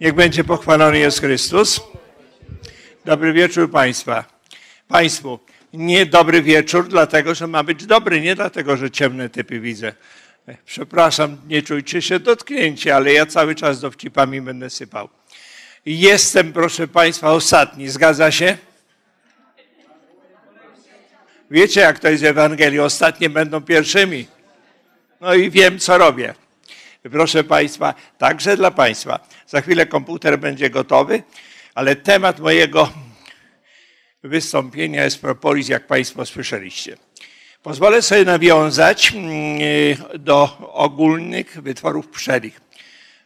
Niech będzie pochwalony jest Chrystus. Dobry wieczór Państwa. Państwu, nie dobry wieczór, dlatego że ma być dobry, nie dlatego, że ciemne typy widzę. Przepraszam, nie czujcie się dotknięci, ale ja cały czas dowcipami będę sypał. Jestem, proszę Państwa, ostatni. Zgadza się? Wiecie, jak to jest w Ewangelii. Ostatnie będą pierwszymi. No i wiem, co robię. Proszę Państwa, także dla Państwa. Za chwilę komputer będzie gotowy, ale temat mojego wystąpienia jest propolis, jak Państwo słyszeliście. Pozwolę sobie nawiązać mm, do ogólnych wytworów pszczelich.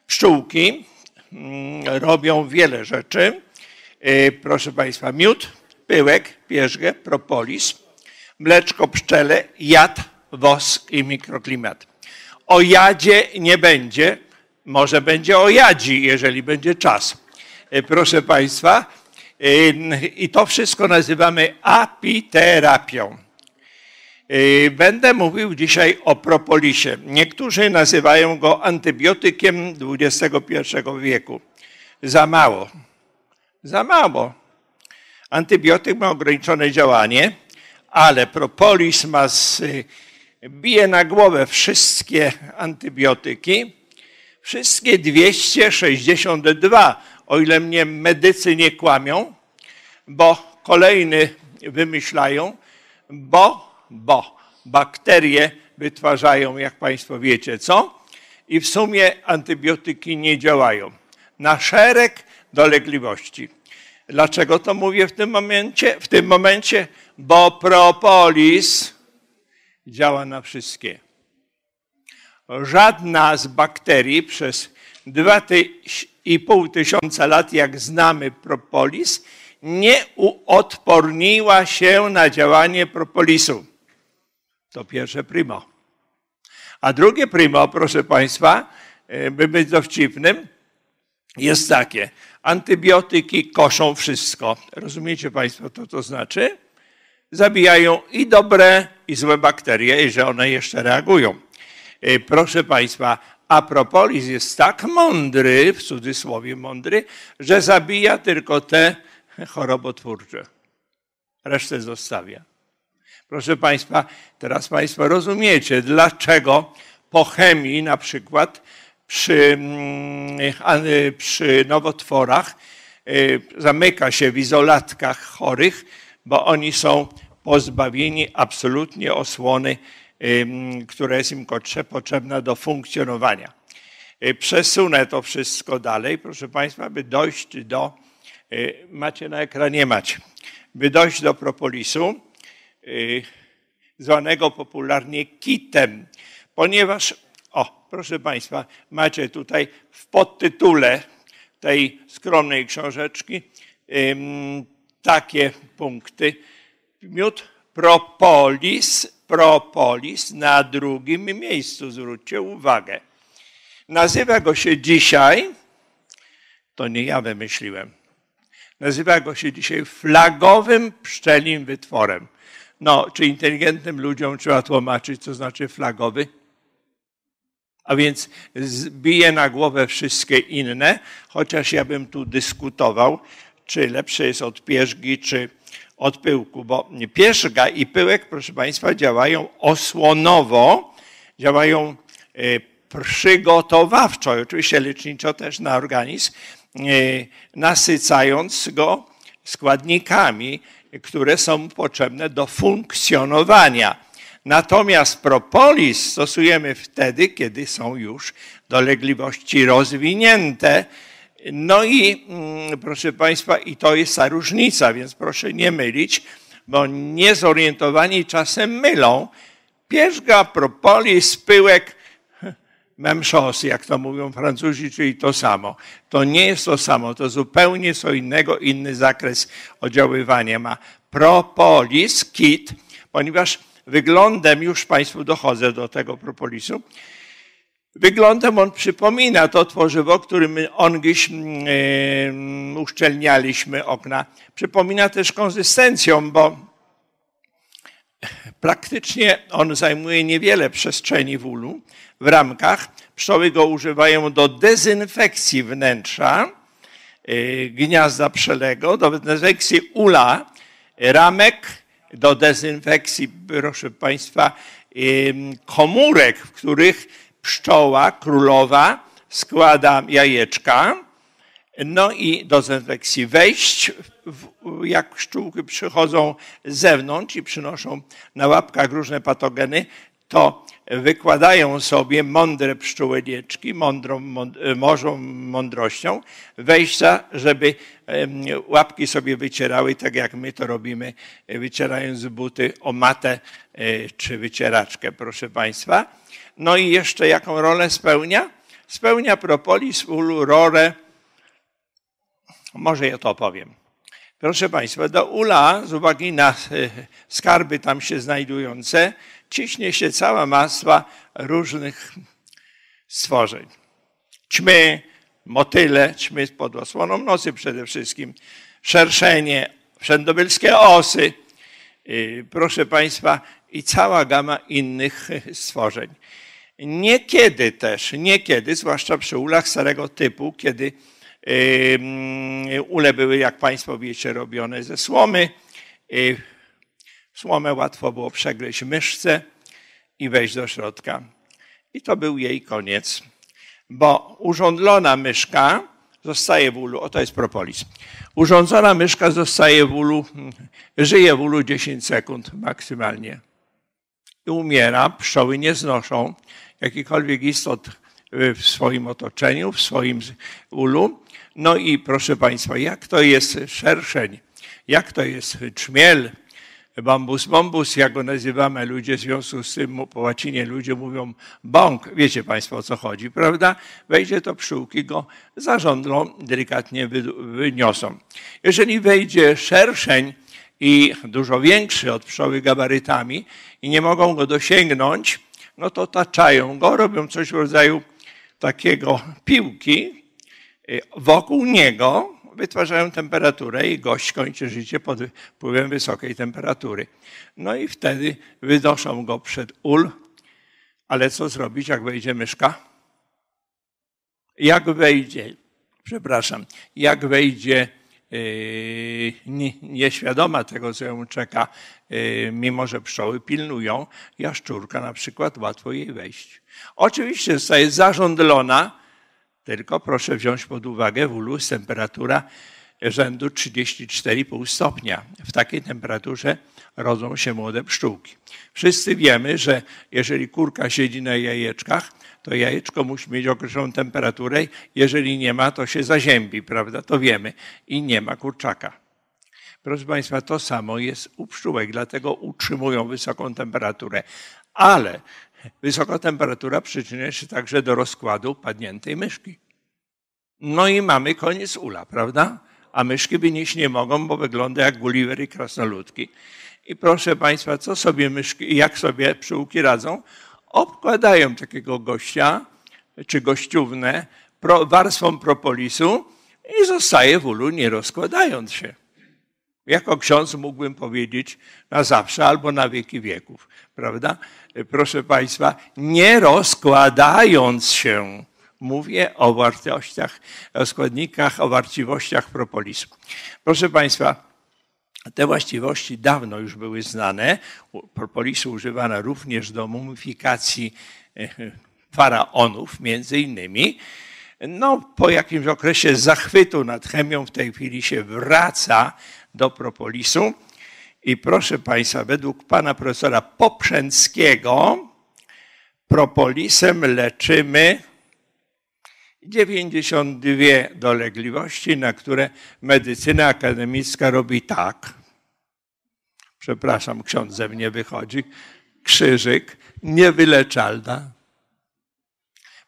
Pszczółki mm, robią wiele rzeczy. Y, proszę Państwa, miód, pyłek, pierzgę, propolis, mleczko pszczele, jad, wosk i mikroklimat. O jadzie nie będzie, może będzie o jadzi, jeżeli będzie czas. Y, proszę Państwa, y, i to wszystko nazywamy apiterapią. Będę mówił dzisiaj o propolisie. Niektórzy nazywają go antybiotykiem XXI wieku. Za mało. Za mało. Antybiotyk ma ograniczone działanie, ale propolis ma z, bije na głowę wszystkie antybiotyki, wszystkie 262, o ile mnie medycy nie kłamią, bo kolejny wymyślają, bo, bo bakterie wytwarzają, jak Państwo wiecie, co? I w sumie antybiotyki nie działają. Na szereg dolegliwości. Dlaczego to mówię w tym momencie? W tym momencie, bo propolis działa na wszystkie. Żadna z bakterii przez 2,5 tysiąca lat, jak znamy propolis, nie uodporniła się na działanie propolisu. To pierwsze primo. A drugie primo, proszę Państwa, e, by być dowcipnym, jest takie. Antybiotyki koszą wszystko. Rozumiecie Państwo, co to znaczy? Zabijają i dobre, i złe bakterie, i że one jeszcze reagują. E, proszę Państwa, a propolis jest tak mądry, w cudzysłowie mądry, że zabija tylko te chorobotwórcze. Resztę zostawia. Proszę Państwa, teraz Państwo rozumiecie, dlaczego po chemii na przykład przy, mm, przy nowotworach y, zamyka się w izolatkach chorych, bo oni są pozbawieni absolutnie osłony, która jest im potrzebna do funkcjonowania. Y, przesunę to wszystko dalej, proszę Państwa, by dojść do, y, macie na ekranie, macie, by dojść do propolisu, zwanego popularnie kitem, ponieważ o, proszę Państwa, macie tutaj w podtytule tej skromnej książeczki takie punkty. Miód propolis, propolis na drugim miejscu, zwróćcie uwagę. Nazywa go się dzisiaj, to nie ja wymyśliłem, nazywa go się dzisiaj flagowym pszczelim wytworem. No, czy inteligentnym ludziom trzeba tłumaczyć, co znaczy flagowy? A więc bije na głowę wszystkie inne, chociaż ja bym tu dyskutował, czy lepsze jest od pierzgi, czy od pyłku, bo pierzga i pyłek, proszę Państwa, działają osłonowo, działają e, przygotowawczo, oczywiście leczniczo też na organizm, e, nasycając go składnikami, które są potrzebne do funkcjonowania. Natomiast propolis stosujemy wtedy, kiedy są już dolegliwości rozwinięte. No i mm, proszę Państwa, i to jest ta różnica, więc proszę nie mylić, bo niezorientowani czasem mylą. Pierzga, propolis, pyłek, memszos, jak to mówią Francuzi, czyli to samo. To nie jest to samo, to zupełnie co innego, inny zakres oddziaływania ma. Propolis, kit, ponieważ wyglądem, już Państwu dochodzę do tego propolisu, wyglądem on przypomina to tworzywo, którym ongiś yy, uszczelnialiśmy okna. Przypomina też konsystencją, bo Praktycznie on zajmuje niewiele przestrzeni w ulu. W ramkach pszczoły go używają do dezynfekcji wnętrza y, gniazda pszczelego, do dezynfekcji ula, ramek, do dezynfekcji, proszę Państwa, komórek, w których pszczoła królowa składa jajeczka. No i do dezynfekcji wejść, jak pszczółki przychodzą z zewnątrz i przynoszą na łapkach różne patogeny, to wykładają sobie mądre pszczółeczki, mądrą, morzą mądrością wejścia, żeby łapki sobie wycierały, tak jak my to robimy, wycierając buty o matę e, czy wycieraczkę, proszę Państwa. No i jeszcze jaką rolę spełnia? Spełnia propolis ulu rolę, może ja to opowiem. Proszę Państwa, do ula z uwagi na e, skarby tam się znajdujące, ciśnie się cała masa różnych stworzeń. Ćmy, motyle, ćmy pod osłoną nocy przede wszystkim, szerszenie, wszędobylskie osy, y, proszę Państwa, i cała gama innych stworzeń. Niekiedy też, niekiedy, zwłaszcza przy ulach starego typu, kiedy ule były, jak Państwo wiecie, robione ze słomy, y, Słomę łatwo było przegryźć myszce i wejść do środka. I to był jej koniec, bo urządlona myszka zostaje w ulu, o to jest propolis. Urządzona myszka zostaje w ulu, żyje w ulu 10 sekund maksymalnie. I umiera, pszczoły nie znoszą jakichkolwiek istot w swoim otoczeniu, w swoim ulu. No i proszę Państwa, jak to jest szerszeń, jak to jest czmiel, bambus bambus, jak go nazywamy ludzie, w związku z tym po łacinie ludzie mówią bąk, wiecie Państwo o co chodzi, prawda? Wejdzie to pszczółki go zarządlą, delikatnie wyniosą. Jeżeli wejdzie szerszeń i dużo większy od pszczoły gabarytami i nie mogą go dosięgnąć, no to taczają go, robią coś w rodzaju takiego piłki y, wokół niego, wytwarzają temperaturę i gość kończy życie pod wpływem wysokiej temperatury. No i wtedy wynoszą go przed ul, ale co zrobić, jak wejdzie myszka? Jak wejdzie, przepraszam, jak wejdzie nieświadoma tego, co ją czeka, yy, mimo że pszczoły pilnują, jaszczurka na przykład, łatwo jej wejść. Oczywiście zostaje zarządlona tylko proszę wziąć pod uwagę, w ulu temperatura rzędu 34,5 stopnia. W takiej temperaturze rodzą się młode pszczółki. Wszyscy wiemy, że jeżeli kurka siedzi na jajeczkach, to jajeczko musi mieć określoną temperaturę. Jeżeli nie ma, to się zaziębi, prawda? To wiemy. I nie ma kurczaka. Proszę Państwa, to samo jest u pszczółek, dlatego utrzymują wysoką temperaturę. Ale Wysoka temperatura przyczynia się także do rozkładu padniętej myszki. No i mamy koniec ula, prawda? A myszki wynieść nie mogą, bo wygląda jak Gulliver i krasnoludki. I proszę Państwa, co sobie myszki, jak sobie pszczółki radzą? Obkładają takiego gościa, czy gościówne, warstwą propolisu i zostaje w ulu, nie rozkładając się. Jako ksiądz mógłbym powiedzieć na zawsze albo na wieki wieków, prawda? Proszę Państwa, nie rozkładając się, mówię o wartościach, o składnikach, o wartościach propolisu. Proszę Państwa, te właściwości dawno już były znane. Propolisu używano również do mumifikacji e, faraonów, między innymi. No, po jakimś okresie zachwytu nad chemią w tej chwili się wraca do propolisu. I proszę Państwa, według pana profesora Poprzęckiego propolisem leczymy 92 dolegliwości, na które medycyna akademicka robi tak. Przepraszam, ksiądz ze mnie wychodzi. Krzyżyk, niewyleczalna.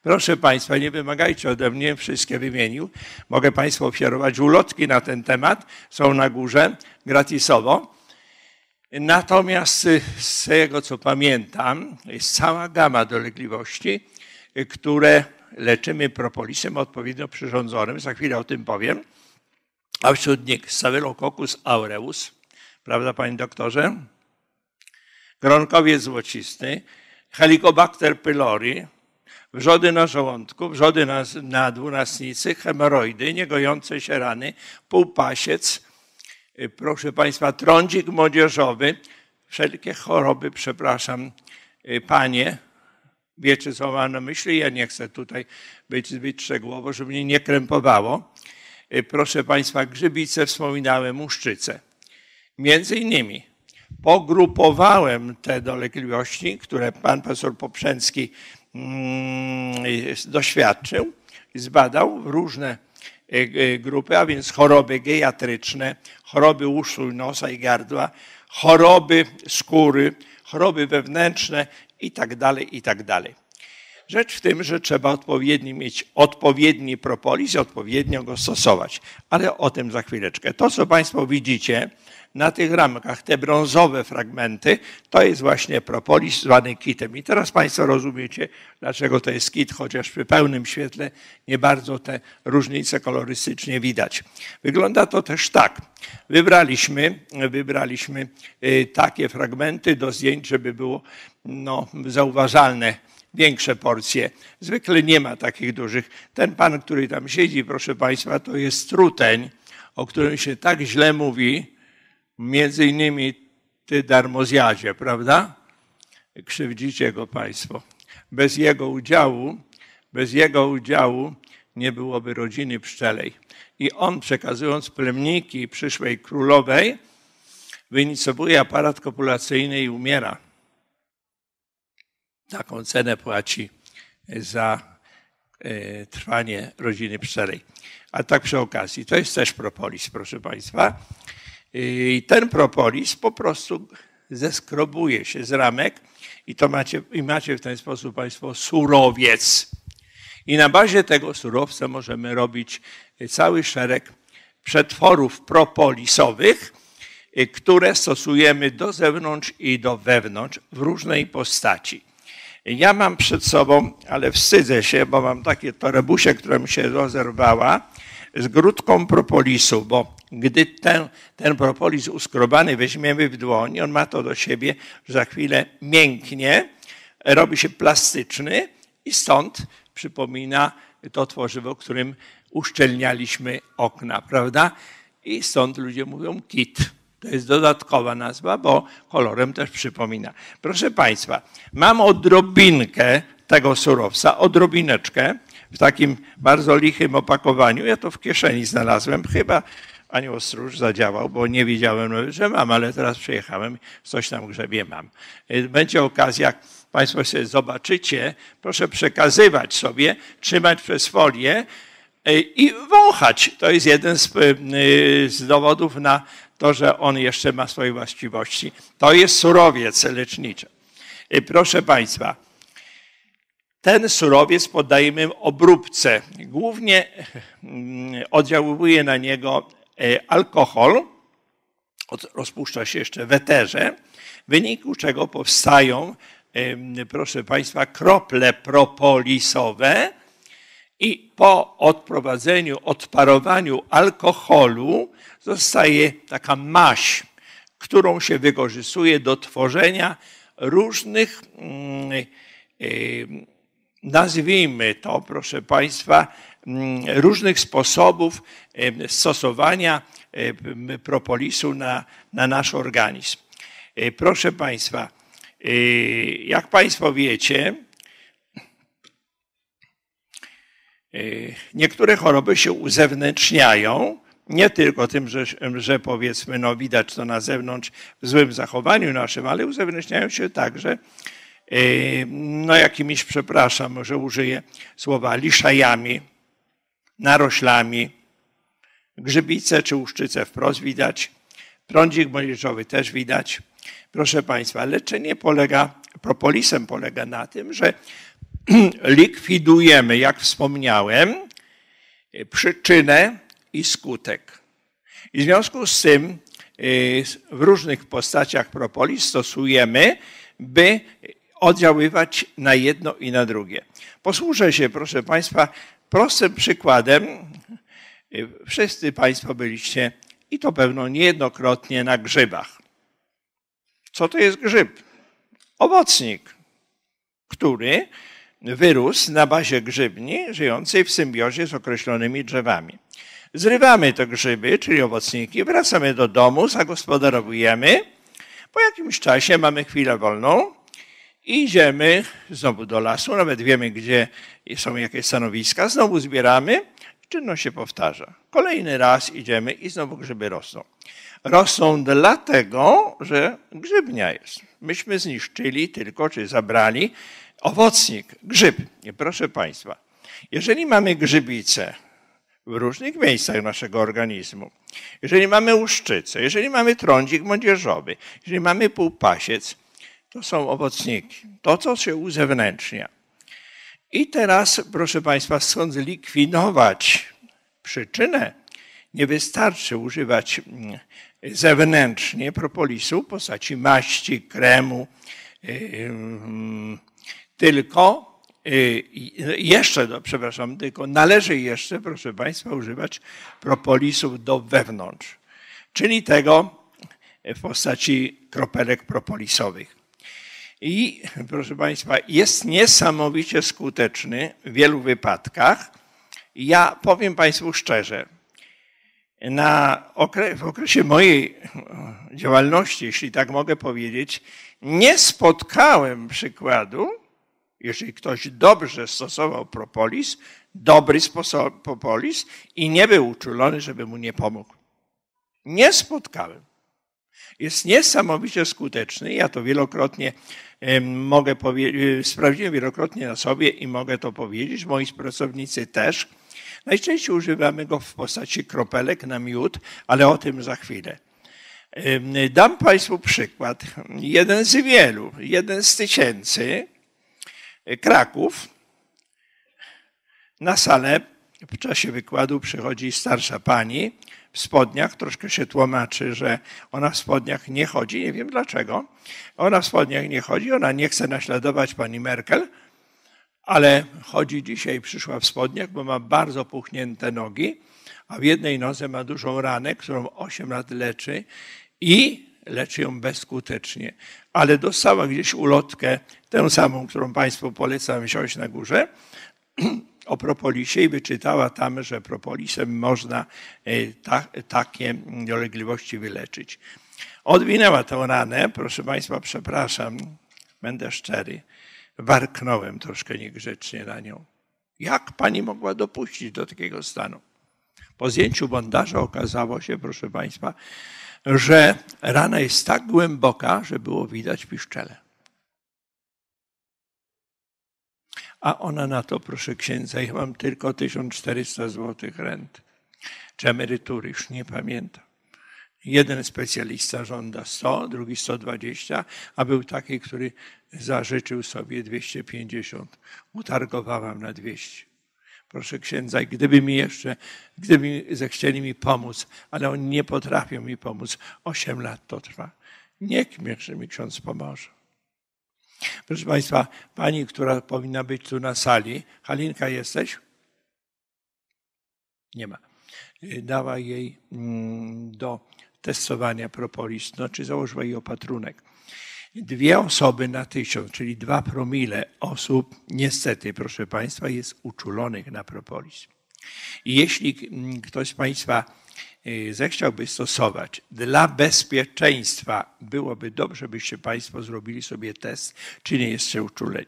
Proszę Państwa, nie wymagajcie ode mnie, wszystkie wymienił. Mogę Państwu ofiarować ulotki na ten temat, są na górze, gratisowo. Natomiast z tego, co pamiętam, jest cała gama dolegliwości, które leczymy propolisem odpowiednio przyrządzonym, za chwilę o tym powiem, a wśród nich Staphylococcus aureus, prawda panie doktorze? gronkowiec złocisty, helicobacter pylori, wrzody na żołądku, wrzody na, na dwunastnicy, hemoroidy, niegojące się rany, półpasiec, y, proszę Państwa, trądzik młodzieżowy, wszelkie choroby, przepraszam, y, panie, wiecie co mam na myśli, ja nie chcę tutaj być zbyt szczegółowo, żeby mnie nie krępowało. Y, proszę Państwa, grzybice wspominałem, muszczyce. Między innymi pogrupowałem te dolegliwości, które pan profesor Poprzęcki mm, doświadczył zbadał różne e, e, grupy, a więc choroby geriatryczne, choroby uszu, nosa i gardła, choroby skóry, choroby wewnętrzne i tak dalej, i tak dalej. Rzecz w tym, że trzeba odpowiedni mieć odpowiedni propolis i odpowiednio go stosować. Ale o tym za chwileczkę. To, co Państwo widzicie, na tych ramkach, te brązowe fragmenty, to jest właśnie propolis zwany kitem. I teraz Państwo rozumiecie, dlaczego to jest kit, chociaż przy pełnym świetle nie bardzo te różnice kolorystycznie widać. Wygląda to też tak. Wybraliśmy, wybraliśmy y, takie fragmenty do zdjęć, żeby było no, zauważalne większe porcje. Zwykle nie ma takich dużych. Ten pan, który tam siedzi, proszę Państwa, to jest truteń, o którym się tak źle mówi, między innymi ty darmozjadzie, prawda? Krzywdzicie go państwo. Bez jego udziału, bez jego udziału nie byłoby rodziny pszczelej. I on przekazując plemniki przyszłej królowej, wyinicjowuje aparat kopulacyjny i umiera. Taką cenę płaci za e, trwanie rodziny pszczelej. A tak przy okazji, to jest też propolis, proszę Państwa. I ten propolis po prostu zeskrobuje się z ramek i to macie, i macie w ten sposób Państwo surowiec. I na bazie tego surowca możemy robić cały szereg przetworów propolisowych, które stosujemy do zewnątrz i do wewnątrz w różnej postaci. Ja mam przed sobą, ale wstydzę się, bo mam takie torebusie, która mi się rozerwała, z grudką propolisu, bo gdy ten, ten propolis uskrobany weźmiemy w dłoń, on ma to do siebie, że za chwilę mięknie, robi się plastyczny i stąd przypomina to tworzywo, którym uszczelnialiśmy okna, prawda? I stąd ludzie mówią kit. To jest dodatkowa nazwa, bo kolorem też przypomina. Proszę Państwa, mam odrobinkę tego surowca, odrobineczkę w takim bardzo lichym opakowaniu. Ja to w kieszeni znalazłem. Chyba anioł stróż zadziałał, bo nie wiedziałem, że mam, ale teraz przyjechałem, coś tam grzebie mam. Będzie okazja, Państwo sobie zobaczycie, proszę przekazywać sobie, trzymać przez folię e, i wąchać. To jest jeden z, e, z dowodów na to, że on jeszcze ma swoje właściwości. To jest surowiec leczniczy. Proszę Państwa, ten surowiec poddajemy obróbce. Głównie mm, oddziałuje na niego e, alkohol, rozpuszcza się jeszcze w eterze, w wyniku czego powstają, proszę Państwa, krople propolisowe i po odprowadzeniu, odparowaniu alkoholu zostaje taka maść, którą się wykorzystuje do tworzenia różnych mm, nazwijmy to, proszę Państwa, mm, różnych sposobów stosowania propolisu na, na nasz organizm. E, proszę Państwa, e, jak Państwo wiecie, e, niektóre choroby się uzewnętrzniają, nie tylko tym, że, że powiedzmy, no widać to na zewnątrz w złym zachowaniu naszym, ale uzewnętrzniają się także no jakimiś, przepraszam, może użyję słowa, liszajami, naroślami, grzybice czy łuszczyce wprost widać, prądzik młodzieżowy też widać. Proszę Państwa, leczenie polega, propolisem polega na tym, że likwidujemy, jak wspomniałem, przyczynę i skutek. I w związku z tym y, w różnych postaciach propolis stosujemy, by oddziaływać na jedno i na drugie. Posłużę się, proszę Państwa, prostym przykładem. Wszyscy Państwo byliście i to pewno niejednokrotnie na grzybach. Co to jest grzyb? owocnik, który wyrósł na bazie grzybni żyjącej w symbiozie z określonymi drzewami. Zrywamy te grzyby, czyli owocniki, wracamy do domu, zagospodarowujemy. Po jakimś czasie mamy chwilę wolną idziemy znowu do lasu, nawet wiemy, gdzie są jakieś stanowiska, znowu zbieramy, czynność się powtarza. Kolejny raz idziemy i znowu grzyby rosną. Rosną dlatego, że grzybnia jest. Myśmy zniszczyli tylko, czy zabrali owocnik, grzyb. Proszę Państwa, jeżeli mamy grzybicę w różnych miejscach naszego organizmu, jeżeli mamy łuszczycę, jeżeli mamy trądzik młodzieżowy, jeżeli mamy półpasiec, to są owocniki. To, co się uzewnętrznia. I teraz, proszę Państwa, chcąc zlikwidować przyczynę, nie wystarczy używać mm, zewnętrznie propolisu w postaci maści, kremu, tylko y, jeszcze, no, przepraszam, tylko należy jeszcze, proszę Państwa, używać propolisów do wewnątrz, czyli tego w postaci kropelek propolisowych. I proszę Państwa, jest niesamowicie skuteczny w wielu wypadkach. Ja powiem Państwu szczerze, na okres, w okresie mojej działalności, jeśli tak mogę powiedzieć, nie spotkałem przykładu, jeżeli ktoś dobrze stosował propolis, dobry sposób propolis i nie był uczulony, żeby mu nie pomógł. Nie spotkałem. Jest niesamowicie skuteczny. Ja to wielokrotnie mogę powiedzieć, sprawdziłem wielokrotnie na sobie i mogę to powiedzieć. Moi pracownicy też. Najczęściej używamy go w postaci kropelek na miód, ale o tym za chwilę. Dam Państwu przykład. Jeden z wielu, jeden z tysięcy Kraków. Na salę w czasie wykładu przychodzi starsza pani w spodniach, troszkę się tłumaczy, że ona w spodniach nie chodzi, nie wiem dlaczego. Ona w spodniach nie chodzi, ona nie chce naśladować pani Merkel, ale chodzi dzisiaj, przyszła w spodniach, bo ma bardzo puchnięte nogi, a w jednej nodze ma dużą ranę, którą 8 lat leczy i leczy ją bezskutecznie. Ale dostała gdzieś ulotkę, tę samą, którą Państwu polecam wziąć na górze, o propolisie i wyczytała tam, że propolisem można e, ta, takie dolegliwości wyleczyć. Odwinęła tę ranę, proszę Państwa, przepraszam, będę szczery, warknąłem troszkę niegrzecznie na nią. Jak pani mogła dopuścić do takiego stanu? Po zdjęciu bondarza okazało się, proszę Państwa, że rana jest tak głęboka, że było widać piszczele. A ona na to, proszę księdza, ja mam tylko 1400 zł rent. Czy emerytury, już nie pamiętam. Jeden specjalista żąda 100, drugi 120, a był taki, który zażyczył sobie 250. Utargowałam na 200. Proszę księdza, gdyby mi jeszcze, gdyby zechcieli mi pomóc, ale oni nie potrafią mi pomóc, 8 lat to trwa. Niech mi ksiądz pomoże. Proszę Państwa, pani, która powinna być tu na sali, Halinka jesteś? Nie ma. Dała jej mm, do testowania propolis, no, czy założyła jej opatrunek. Dwie osoby na tysiąc, czyli dwa promile osób, niestety, proszę Państwa, jest uczulonych na propolis. I jeśli mm, ktoś z Państwa y, zechciałby stosować dla bezpieczeństwa, byłoby dobrze, byście Państwo zrobili sobie test, czy nie jest się uczuleni.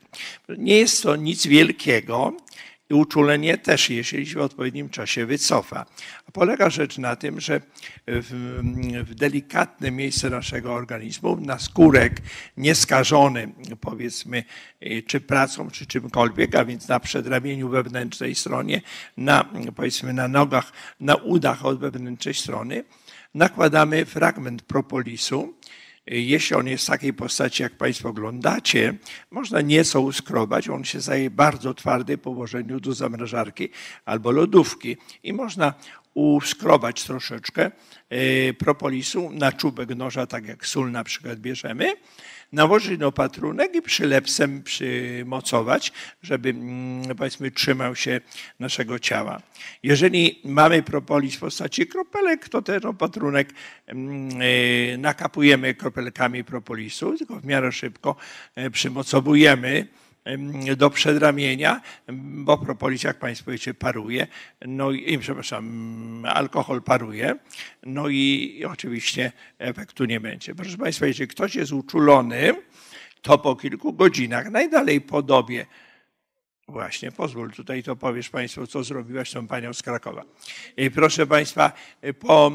Nie jest to nic wielkiego, i uczulenie też, jeśli się w odpowiednim czasie wycofa. A polega rzecz na tym, że w, w delikatne miejsce naszego organizmu, na skórek nieskażony, powiedzmy, czy pracą, czy czymkolwiek, a więc na przedramieniu wewnętrznej stronie, na, powiedzmy, na nogach, na udach od wewnętrznej strony, nakładamy fragment propolisu, jeśli on jest w takiej postaci, jak Państwo oglądacie, można nieco uskrobać. On się staje bardzo twardy po włożeniu do zamrażarki albo lodówki i można uskrobać troszeczkę y, propolisu na czubek noża, tak jak sól na przykład bierzemy, nałożyć na opatrunek i przylepsem przymocować, żeby mm, powiedzmy trzymał się naszego ciała. Jeżeli mamy propolis w postaci kropelek, to ten opatrunek mm, y, nakapujemy kropelkami propolisu, tylko w miarę szybko y, przymocowujemy do przedramienia, bo propolis, jak Państwo wiecie, paruje, no i, przepraszam, alkohol paruje, no i oczywiście efektu nie będzie. Proszę Państwa, jeśli ktoś jest uczulony, to po kilku godzinach, najdalej po dobie, Właśnie, pozwól, tutaj to powiesz Państwu, co zrobiłaś tą panią z Krakowa. Proszę Państwa, po,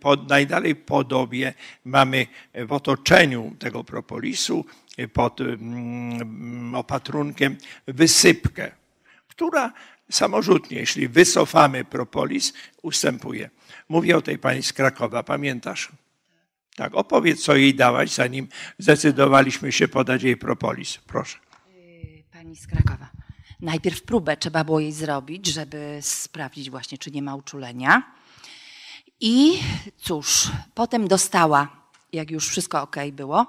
po, najdalej po dobie mamy w otoczeniu tego propolisu pod mm, opatrunkiem wysypkę, która samorzutnie, jeśli wycofamy propolis, ustępuje. Mówię o tej pani z Krakowa, pamiętasz? Tak, opowiedz, co jej dałaś, zanim zdecydowaliśmy się podać jej propolis. Proszę. Pani z Krakowa. Najpierw próbę trzeba było jej zrobić, żeby sprawdzić właśnie, czy nie ma uczulenia. I cóż, potem dostała, jak już wszystko ok było,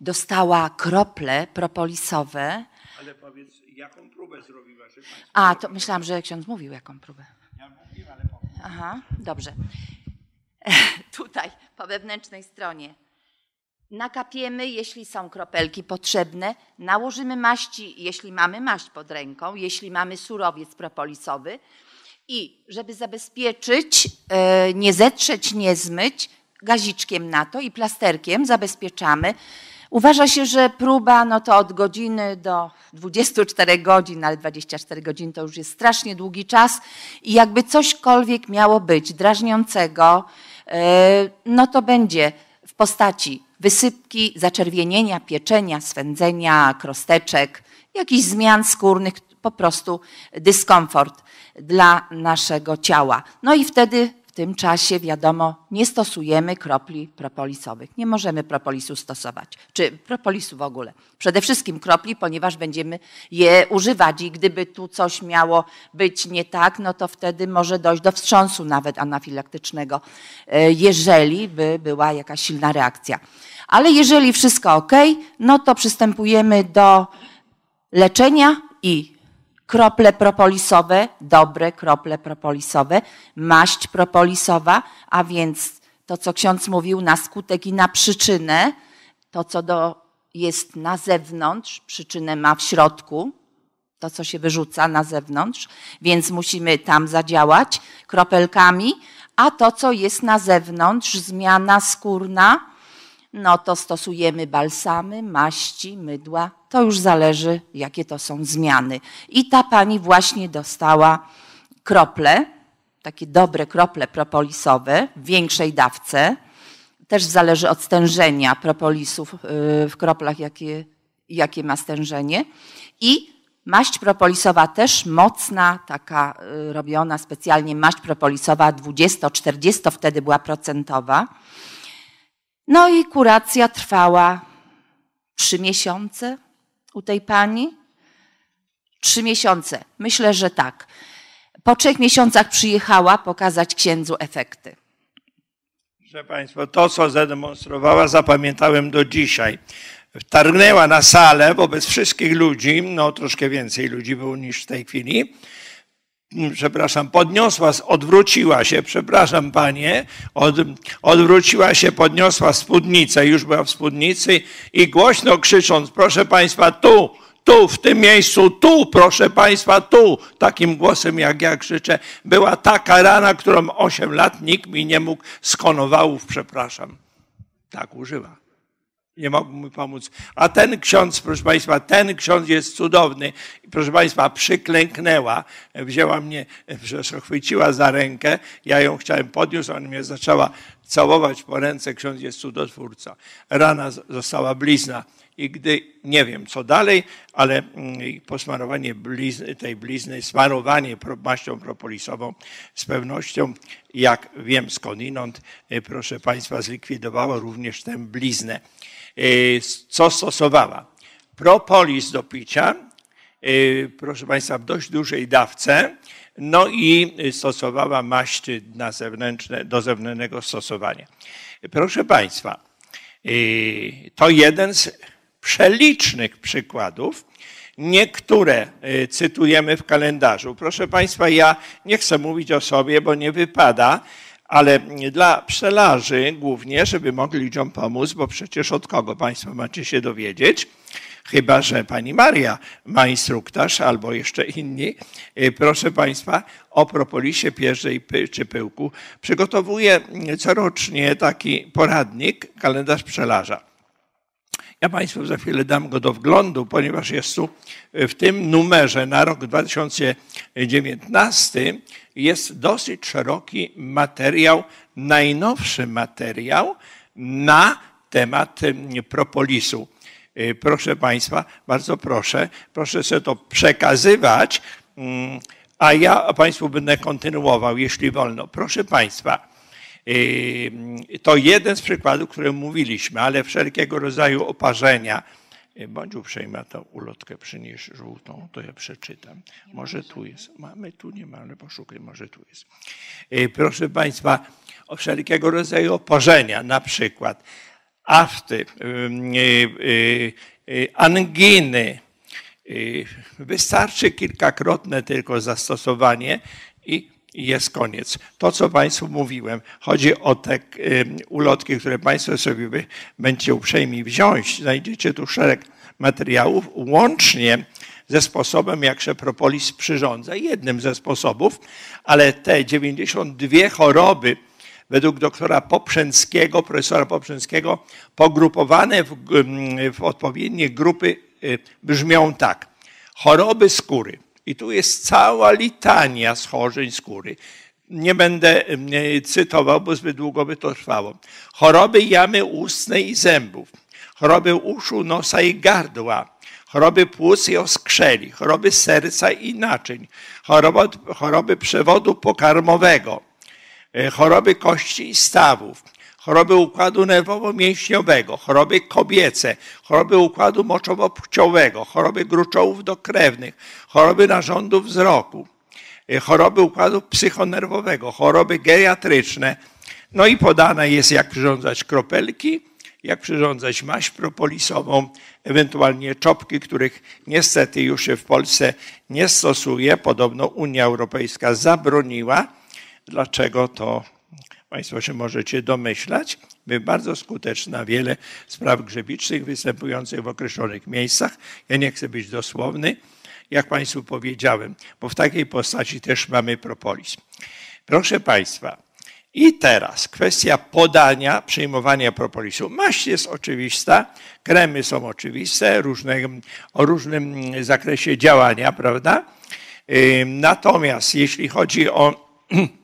dostała krople propolisowe. Ale powiedz, jaką próbę zrobiłaś? A, to myślałam, że ksiądz mówił, jaką próbę. Ja mówiłem, ale Aha, dobrze. Tutaj, po wewnętrznej stronie. Nakapiemy, jeśli są kropelki potrzebne. Nałożymy maści, jeśli mamy maść pod ręką, jeśli mamy surowiec propolisowy. I żeby zabezpieczyć, e, nie zetrzeć, nie zmyć, gaziczkiem na to i plasterkiem zabezpieczamy. Uważa się, że próba no to od godziny do 24 godzin, ale 24 godziny to już jest strasznie długi czas i jakby cośkolwiek miało być drażniącego, e, no to będzie w postaci wysypki, zaczerwienienia, pieczenia, swędzenia, krosteczek, jakichś zmian skórnych, po prostu dyskomfort dla naszego ciała. No i wtedy tym czasie, wiadomo, nie stosujemy kropli propolisowych. Nie możemy propolisu stosować, czy propolisu w ogóle. Przede wszystkim kropli, ponieważ będziemy je używać i gdyby tu coś miało być nie tak, no to wtedy może dojść do wstrząsu nawet anafilaktycznego, e, jeżeli by była jakaś silna reakcja. Ale jeżeli wszystko ok, no to przystępujemy do leczenia i krople propolisowe, dobre krople propolisowe, maść propolisowa, a więc to, co ksiądz mówił, na skutek i na przyczynę, to, co do, jest na zewnątrz, przyczynę ma w środku, to, co się wyrzuca na zewnątrz, więc musimy tam zadziałać kropelkami, a to, co jest na zewnątrz, zmiana skórna, no to stosujemy balsamy, maści, mydła. To już zależy, jakie to są zmiany. I ta pani właśnie dostała krople, takie dobre krople propolisowe w większej dawce. Też zależy od stężenia propolisów y, w kroplach, jakie, jakie ma stężenie. I maść propolisowa też mocna, taka y, robiona specjalnie maść propolisowa 20-40 wtedy była procentowa no i kuracja trwała trzy miesiące u tej pani. Trzy miesiące. Myślę, że tak. Po trzech miesiącach przyjechała pokazać księdzu efekty. Proszę Państwa, to co zademonstrowała, zapamiętałem do dzisiaj. Wtargnęła na salę wobec wszystkich ludzi, no troszkę więcej ludzi było niż w tej chwili przepraszam, podniosła, odwróciła się, przepraszam panie, od, odwróciła się, podniosła spódnicę, już była w spódnicy i głośno krzycząc, proszę państwa, tu, tu, w tym miejscu, tu, proszę państwa, tu, takim głosem jak ja krzyczę, była taka rana, którą 8 lat nikt mi nie mógł z konowałów, przepraszam. Tak używa nie mógł mi pomóc. A ten ksiądz, proszę Państwa, ten ksiądz jest cudowny. I proszę Państwa, przyklęknęła, wzięła mnie, chwyciła za rękę, ja ją chciałem podnieść, ona mnie zaczęła całować po ręce, ksiądz jest cudotwórca. Rana została blizna. I gdy, nie wiem co dalej, ale mm, posmarowanie blizny, tej blizny, smarowanie maścią propolisową z pewnością, jak wiem skądinąd, y, proszę Państwa, zlikwidowało również tę bliznę. Y, co stosowała. Propolis do picia, y, proszę Państwa, w dość dużej dawce, no i stosowała maść na zewnętrzne, do zewnętrznego stosowania. Proszę Państwa, to jeden z przelicznych przykładów. Niektóre cytujemy w kalendarzu. Proszę Państwa, ja nie chcę mówić o sobie, bo nie wypada, ale dla pszczelarzy głównie, żeby mogli ludziom pomóc, bo przecież od kogo Państwo macie się dowiedzieć, chyba że pani Maria ma instruktaż albo jeszcze inni. Proszę Państwa, o propolisie pierzej czy pyłku przygotowuję corocznie taki poradnik, kalendarz pszczelarza. Ja Państwu za chwilę dam go do wglądu, ponieważ jest tu w tym numerze na rok 2019 jest dosyć szeroki materiał, najnowszy materiał na temat propolisu. Proszę Państwa, bardzo proszę, proszę sobie to przekazywać, mm, a ja Państwu będę kontynuował, jeśli wolno. Proszę Państwa, to jeden z przykładów, które mówiliśmy, ale wszelkiego rodzaju oparzenia. Bądź uprzejma, tą ulotkę przynieś żółtą, to ja przeczytam. Może tu jest. Mamy tu, nie ma, ale poszukaj, może tu jest. Proszę Państwa, o wszelkiego rodzaju oparzenia, na przykład afty, anginy. Wystarczy kilkakrotne tylko zastosowanie i jest koniec. To, co Państwu mówiłem, chodzi o te ulotki, które Państwo sobie będziecie uprzejmi wziąć. Znajdziecie tu szereg materiałów, łącznie ze sposobem, jak się propolis przyrządza. Jednym ze sposobów, ale te 92 choroby, według doktora Poprzęckiego, profesora Poprzęckiego, pogrupowane w, w odpowiednie grupy y, brzmią tak. Choroby skóry i tu jest cała litania schorzeń skóry. Nie będę cytował, bo zbyt długo by to trwało. Choroby jamy ustnej i zębów, choroby uszu, nosa i gardła, choroby płuc i oskrzeli, choroby serca i naczyń, choroby, choroby przewodu pokarmowego, e, choroby kości i stawów, choroby układu nerwowo-mięśniowego, choroby kobiece, choroby układu moczowo-płciowego, choroby gruczołów dokrewnych, choroby narządów wzroku, y, choroby układu psychonerwowego, choroby geriatryczne. No i podane jest, jak przyrządzać kropelki, jak przyrządzać maść propolisową, ewentualnie czopki, których niestety już się w Polsce nie stosuje. Podobno Unia Europejska zabroniła. Dlaczego to Państwo się możecie domyślać, by bardzo skuteczna na wiele spraw grzebicznych występujących w określonych miejscach. Ja nie chcę być dosłowny, jak Państwu powiedziałem, bo w takiej postaci też mamy propolis. Proszę Państwa, i teraz kwestia podania, przyjmowania propolisu. Maść jest oczywista, kremy są oczywiste, różne, o różnym zakresie działania, prawda? Natomiast jeśli chodzi o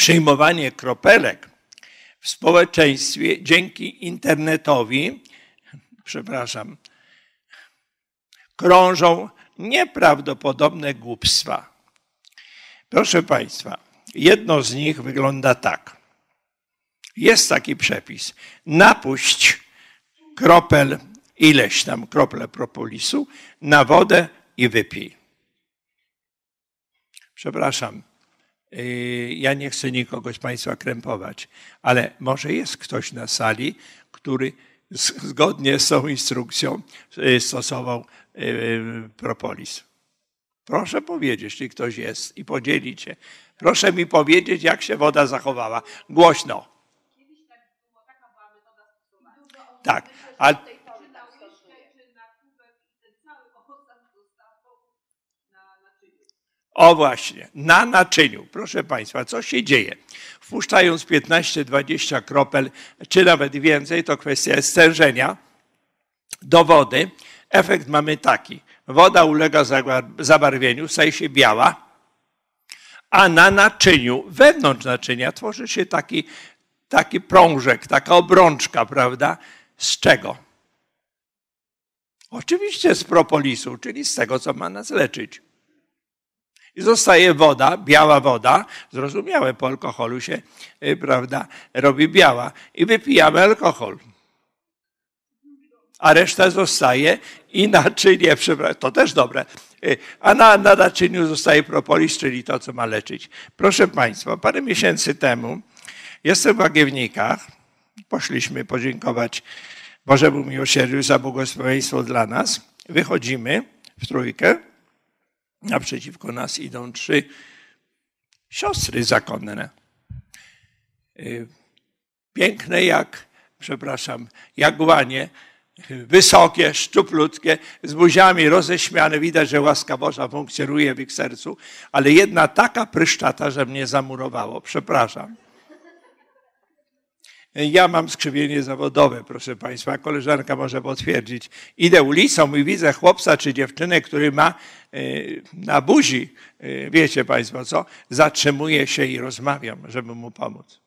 przyjmowanie kropelek w społeczeństwie dzięki internetowi, przepraszam, krążą nieprawdopodobne głupstwa. Proszę Państwa, jedno z nich wygląda tak. Jest taki przepis. Napuść kropel, ileś tam krople propolisu na wodę i wypij. Przepraszam, ja nie chcę nikogo z Państwa krępować, ale może jest ktoś na sali, który zgodnie z tą instrukcją yy, stosował yy, propolis. Proszę powiedzieć, czy ktoś jest i podzielić się. Proszę mi powiedzieć, jak się woda zachowała. Głośno. Tak, ale O właśnie, na naczyniu. Proszę Państwa, co się dzieje? Wpuszczając 15-20 kropel, czy nawet więcej, to kwestia stężenia do wody. Efekt mamy taki. Woda ulega zabarwieniu, staje się biała, a na naczyniu, wewnątrz naczynia tworzy się taki, taki prążek, taka obrączka, prawda? Z czego? Oczywiście z propolisu, czyli z tego, co ma nas leczyć. I zostaje woda, biała woda, zrozumiałe, po alkoholu się, y, prawda, robi biała. I wypijamy alkohol. a reszta zostaje i naczynie, to też dobre, a na, na naczyniu zostaje propolis, czyli to, co ma leczyć. Proszę Państwa, parę miesięcy temu jestem w Łagiewnikach, poszliśmy podziękować Bożemu Miłosierdziu za błogosławieństwo dla nas. Wychodzimy w trójkę, naprzeciwko nas idą trzy siostry zakonne. Y, piękne jak, przepraszam, jak łanie, wysokie, szczuplutkie, z buziami roześmiane. Widać, że łaska Boża funkcjonuje w ich sercu, ale jedna taka pryszczata, że mnie zamurowało. Przepraszam. Ja mam skrzywienie zawodowe, proszę Państwa, koleżanka może potwierdzić. Idę ulicą i widzę chłopca czy dziewczynę, który ma e, na buzi, e, wiecie Państwo co, zatrzymuję się i rozmawiam, żeby mu pomóc.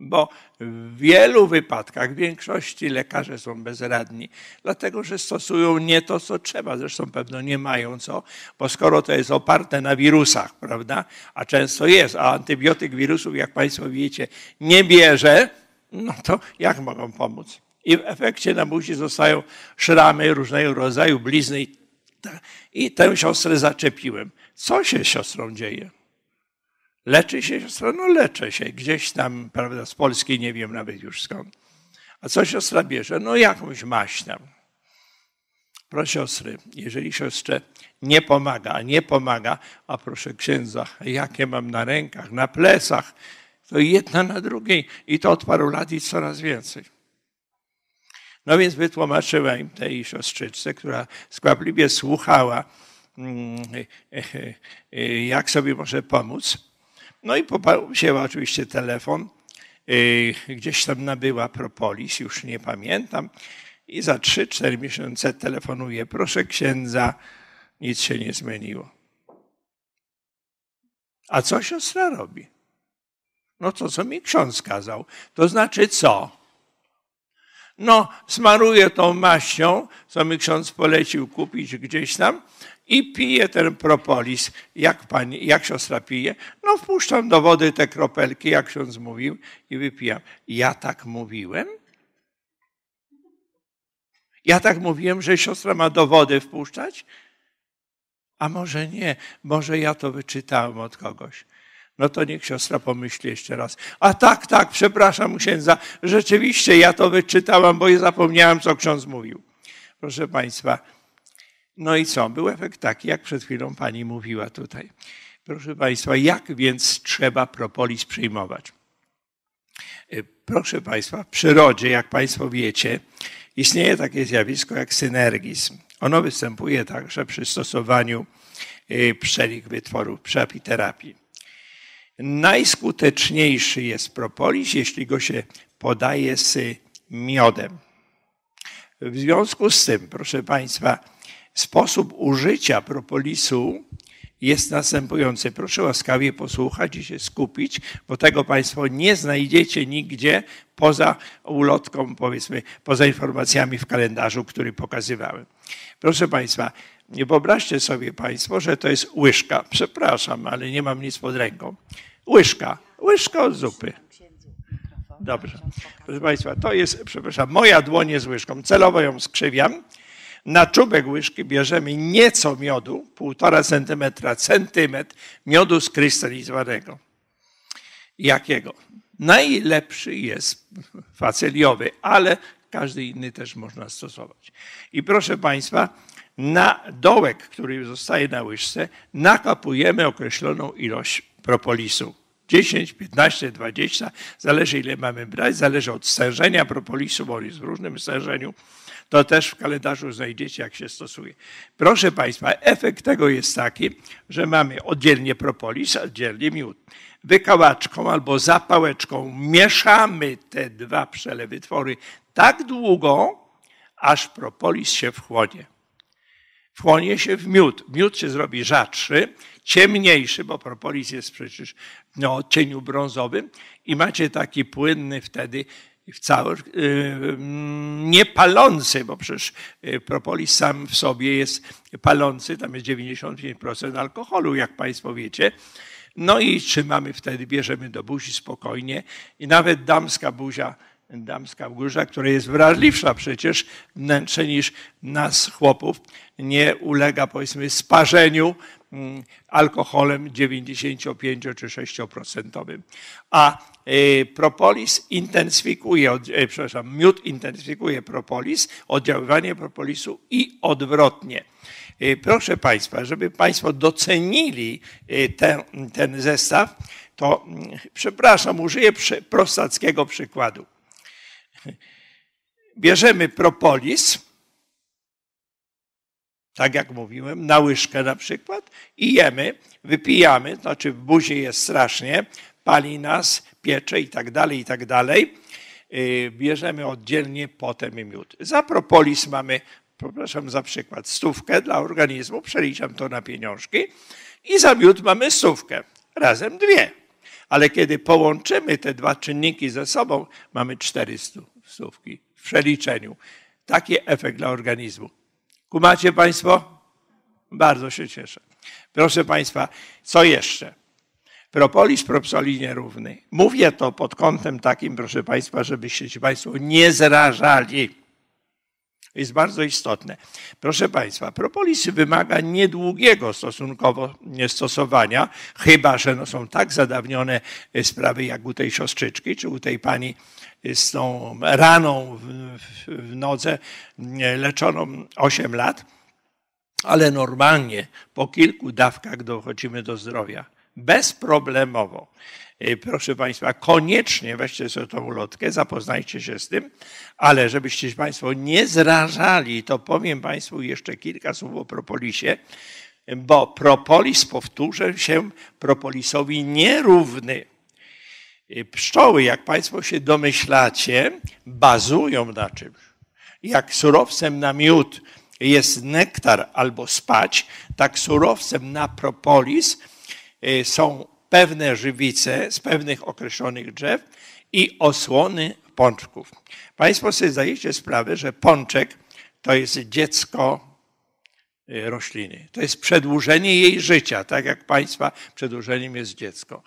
Bo w wielu wypadkach, w większości lekarze są bezradni, dlatego że stosują nie to, co trzeba. Zresztą pewno nie mają co, bo skoro to jest oparte na wirusach, prawda, a często jest, a antybiotyk wirusów, jak Państwo wiecie, nie bierze, no to jak mogą pomóc? I w efekcie na buzi zostają szramy różnego rodzaju, blizny. I tę siostrę zaczepiłem. Co się siostrą dzieje? Leczy się siostra? No leczę się. Gdzieś tam, prawda, z Polski, nie wiem nawet już skąd. A co siostra bierze? No jakąś maść tam. Proszę siostry, jeżeli siostrze nie pomaga, a nie pomaga, a proszę księdza, jakie mam na rękach, na plecach, jedna na drugiej i to od paru lat i coraz więcej. No więc wytłumaczyłem tej siostrzyczce, która skłapliwie słuchała, mm, jak sobie może pomóc. No i wzięła oczywiście telefon, gdzieś tam nabyła propolis, już nie pamiętam, i za 3-4 miesiące telefonuje, proszę księdza, nic się nie zmieniło. A co siostra robi? No to, co mi ksiądz kazał. To znaczy co? No, smaruję tą maścią, co mi ksiądz polecił kupić gdzieś tam i piję ten propolis, jak, pani, jak siostra pije. No, wpuszczam do wody te kropelki, jak ksiądz mówił i wypijam. Ja tak mówiłem? Ja tak mówiłem, że siostra ma do wody wpuszczać? A może nie, może ja to wyczytałem od kogoś. No to niech siostra pomyśli jeszcze raz. A tak, tak, przepraszam księdza, rzeczywiście ja to wyczytałam, bo zapomniałam, co ksiądz mówił. Proszę Państwa, no i co? Był efekt taki, jak przed chwilą Pani mówiła tutaj. Proszę Państwa, jak więc trzeba propolis przyjmować? Y, proszę Państwa, w przyrodzie, jak Państwo wiecie, istnieje takie zjawisko jak synergizm. Ono występuje także przy stosowaniu y, przelik wytworów, przy apiterapii. Najskuteczniejszy jest propolis, jeśli go się podaje z miodem. W związku z tym, proszę Państwa, sposób użycia propolisu jest następujący. Proszę łaskawie posłuchać i się skupić, bo tego Państwo nie znajdziecie nigdzie poza ulotką, powiedzmy, poza informacjami w kalendarzu, który pokazywałem. Proszę Państwa, nie wyobraźcie sobie Państwo, że to jest łyżka. Przepraszam, ale nie mam nic pod ręką. Łyżka. Łyżka od zupy. Dobrze. Proszę Państwa, to jest, przepraszam, moja dłoń z łyżką. Celowo ją skrzywiam. Na czubek łyżki bierzemy nieco miodu, półtora centymetra, centymetr miodu skrystalizowanego. Jakiego? Najlepszy jest faceliowy, ale każdy inny też można stosować. I proszę Państwa, na dołek, który zostaje na łyżce, nakapujemy określoną ilość propolisu. 10, 15, 20, zależy ile mamy brać, zależy od stężenia propolisu, bo jest w różnym stężeniu. To też w kalendarzu znajdziecie, jak się stosuje. Proszę Państwa, efekt tego jest taki, że mamy oddzielnie propolis, oddzielnie miód. Wykałaczką albo zapałeczką mieszamy te dwa przelewy twory tak długo, aż propolis się wchłonie. Wchłonie się w miód. Miód się zrobi rzadszy, ciemniejszy, bo propolis jest przecież no, cieniu brązowym i macie taki płynny wtedy w cały, yy, nie palący, bo przecież y, propolis sam w sobie jest palący, tam jest 95% alkoholu, jak Państwo wiecie. No i trzymamy wtedy, bierzemy do buzi spokojnie i nawet damska buzia damska góra, która jest wrażliwsza przecież wnętrze niż nas chłopów, nie ulega powiedzmy sparzeniu mm, alkoholem 95 czy 6%. A y, propolis intensyfikuje, y, przepraszam, miód intensyfikuje propolis, oddziaływanie propolisu i odwrotnie. Y, proszę Państwa, żeby Państwo docenili ten, ten zestaw, to mm, przepraszam, użyję prostackiego przykładu. Bierzemy propolis, tak jak mówiłem, na łyżkę na przykład i jemy, wypijamy, znaczy w buzi jest strasznie, pali nas, piecze i tak dalej, i tak dalej. Y, bierzemy oddzielnie potem miód. Za propolis mamy, przepraszam za przykład, stówkę dla organizmu, przeliczam to na pieniążki i za miód mamy stówkę, razem dwie. Ale kiedy połączymy te dwa czynniki ze sobą, mamy cztery stówki w przeliczeniu. Taki efekt dla organizmu. Kumacie Państwo? Bardzo się cieszę. Proszę Państwa, co jeszcze? Propolis propsoli nierówny. Mówię to pod kątem takim, proszę Państwa, żebyście się Państwo nie zrażali. Jest bardzo istotne. Proszę Państwa, propolis wymaga niedługiego stosunkowo stosowania, chyba że no są tak zadawnione sprawy jak u tej siostrzyczki, czy u tej pani z tą raną w, w nodze leczoną 8 lat, ale normalnie po kilku dawkach dochodzimy do zdrowia. Bezproblemowo. E, proszę Państwa, koniecznie weźcie sobie tą ulotkę, zapoznajcie się z tym, ale żebyście Państwo nie zrażali, to powiem Państwu jeszcze kilka słów o propolisie, bo propolis, powtórzę się, propolisowi nierówny. Y, pszczoły, jak Państwo się domyślacie, bazują na czymś. Jak surowcem na miód jest nektar albo spać, tak surowcem na propolis y, są pewne żywice z pewnych określonych drzew i osłony pączków. Państwo sobie zdajecie sprawę, że pączek to jest dziecko Y, rośliny. To jest przedłużenie jej życia, tak jak Państwa przedłużeniem jest dziecko.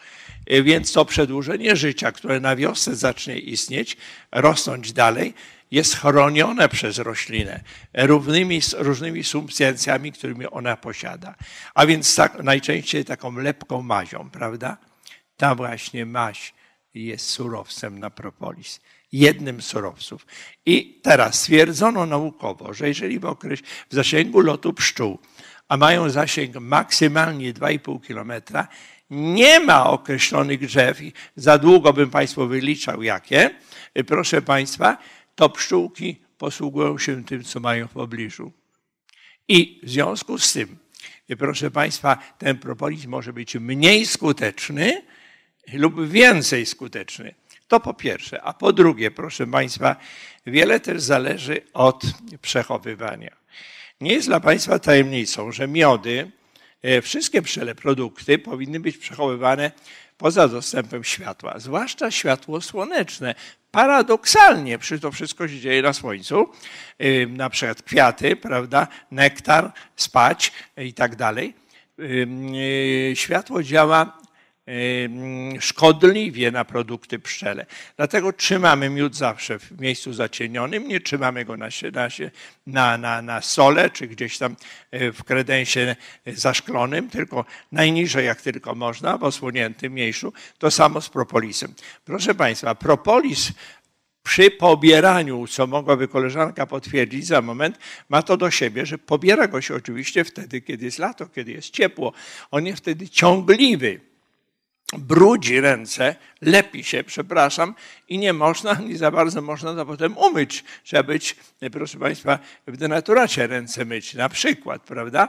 Y, więc to przedłużenie życia, które na wiosce zacznie istnieć, rosnąć dalej, jest chronione przez roślinę równymi, różnymi substancjami, którymi ona posiada. A więc tak, najczęściej taką lepką mazią, prawda? Ta właśnie maź jest surowcem na propolis jednym z surowców. I teraz stwierdzono naukowo, że jeżeli w, okresie, w zasięgu lotu pszczół, a mają zasięg maksymalnie 2,5 kilometra, nie ma określonych drzew, za długo bym Państwu wyliczał jakie, proszę Państwa, to pszczółki posługują się tym, co mają w pobliżu. I w związku z tym, proszę Państwa, ten propolis może być mniej skuteczny lub więcej skuteczny. To po pierwsze. A po drugie, proszę Państwa, wiele też zależy od przechowywania. Nie jest dla Państwa tajemnicą, że miody, wszystkie pszczele produkty powinny być przechowywane poza dostępem światła, zwłaszcza światło słoneczne. Paradoksalnie, przy to wszystko się dzieje na słońcu, e, na przykład kwiaty, prawda, nektar, spać i tak dalej. E, światło działa szkodliwie na produkty pszczele. Dlatego trzymamy miód zawsze w miejscu zacienionym, nie trzymamy go na, na, na, na sole czy gdzieś tam e, w kredensie zaszklonym, tylko najniżej jak tylko można, w osłoniętym miejscu. To samo z propolisem. Proszę Państwa, propolis przy pobieraniu, co mogłaby koleżanka potwierdzić za moment, ma to do siebie, że pobiera go się oczywiście wtedy, kiedy jest lato, kiedy jest ciepło. On jest wtedy ciągliwy brudzi ręce, lepi się, przepraszam, i nie można, nie za bardzo można to potem umyć. Trzeba być, proszę Państwa, w denaturacie ręce myć, na przykład, prawda?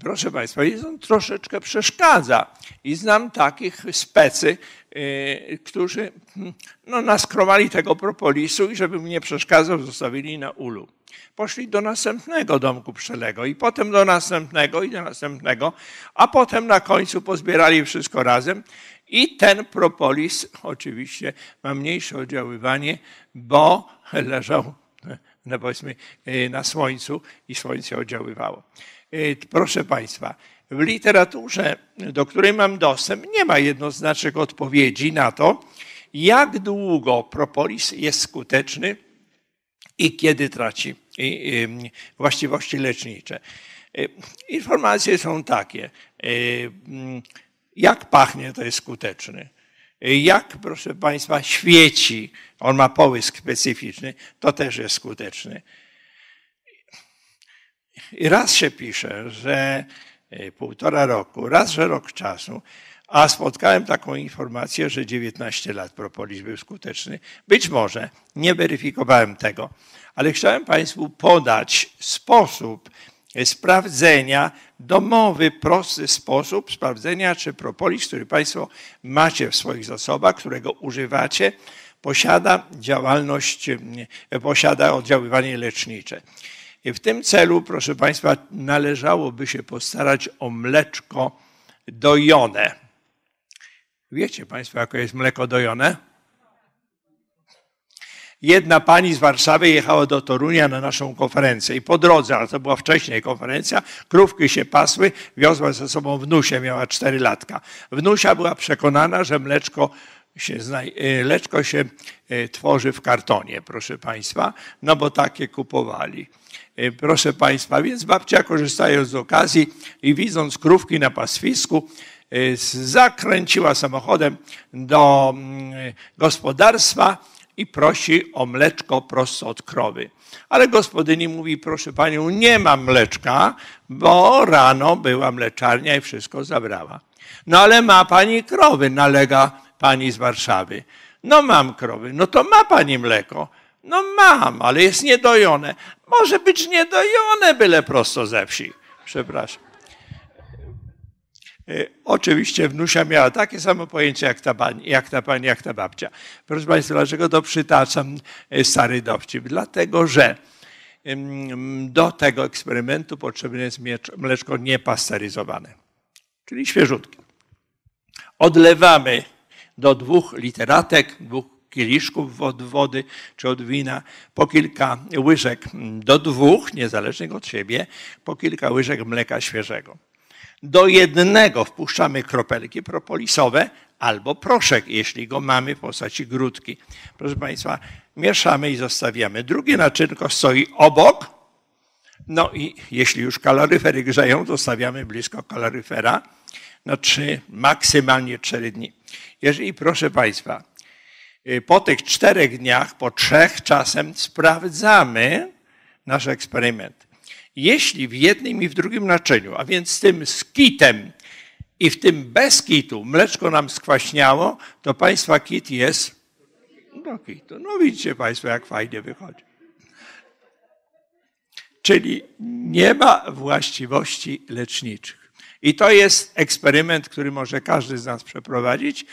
Proszę Państwa, jest on troszeczkę przeszkadza. I znam takich specy, którzy hmm, no, naskrowali tego propolisu i żeby mi nie przeszkadzał, zostawili na ulu poszli do następnego domku pszczelego i potem do następnego i do następnego, a potem na końcu pozbierali wszystko razem i ten propolis oczywiście ma mniejsze oddziaływanie, bo leżał no powiedzmy, na słońcu i słońce oddziaływało. Proszę Państwa, w literaturze, do której mam dostęp, nie ma jednoznacznych odpowiedzi na to, jak długo propolis jest skuteczny i kiedy traci właściwości lecznicze. Informacje są takie. Jak pachnie, to jest skuteczny. Jak, proszę Państwa, świeci, on ma połysk specyficzny, to też jest skuteczny. I raz się pisze, że półtora roku, raz, że rok czasu, a spotkałem taką informację, że 19 lat propolis był skuteczny. Być może, nie weryfikowałem tego, ale chciałem Państwu podać sposób sprawdzenia, domowy, prosty sposób sprawdzenia, czy propolis, który Państwo macie w swoich zasobach, którego używacie, posiada działalność, posiada oddziaływanie lecznicze. I w tym celu, proszę Państwa, należałoby się postarać o mleczko dojone. Wiecie Państwo, jakie jest mleko dojone? Jedna pani z Warszawy jechała do Torunia na naszą konferencję i po drodze, ale to była wcześniej konferencja, krówki się pasły, wiozła ze sobą wnusie, miała cztery latka. Wnusia była przekonana, że mleczko się, e, leczko się e, tworzy w kartonie, proszę Państwa, no bo takie kupowali. E, proszę Państwa, więc babcia korzystając z okazji i widząc krówki na pastwisku, zakręciła samochodem do mm, gospodarstwa i prosi o mleczko prosto od krowy. Ale gospodyni mówi, proszę panią, nie mam mleczka, bo rano była mleczarnia i wszystko zabrała. No ale ma pani krowy, nalega pani z Warszawy. No mam krowy, no to ma pani mleko. No mam, ale jest niedojone. Może być niedojone, byle prosto ze wsi. Przepraszam. E, oczywiście wnusia miała takie samo pojęcie jak ta, pani, jak ta pani, jak ta babcia. Proszę Państwa, dlaczego to przytaczam e, stary dowcip? Dlatego, że do tego eksperymentu potrzebne jest mleczko niepasteryzowane, czyli świeżutkie. Odlewamy do dwóch literatek, dwóch kieliszków od wody czy od wina, po kilka łyżek do dwóch, niezależnych od siebie, po kilka łyżek mleka świeżego. Do jednego wpuszczamy kropelki propolisowe albo proszek, jeśli go mamy w postaci grudki. Proszę Państwa, mieszamy i zostawiamy. Drugie naczynko stoi obok. No i jeśli już kaloryfery grzeją, to stawiamy blisko kaloryfera na trzy, maksymalnie cztery dni. Jeżeli, proszę Państwa, y, po tych czterech dniach, po trzech czasem sprawdzamy nasz eksperyment. Jeśli w jednym i w drugim naczyniu, a więc z tym z kitem i w tym bez kitu mleczko nam skwaśniało, to Państwa kit jest do kitu. No widzicie Państwo, jak fajnie wychodzi. Czyli nie ma właściwości leczniczych. I to jest eksperyment, który może każdy z nas przeprowadzić.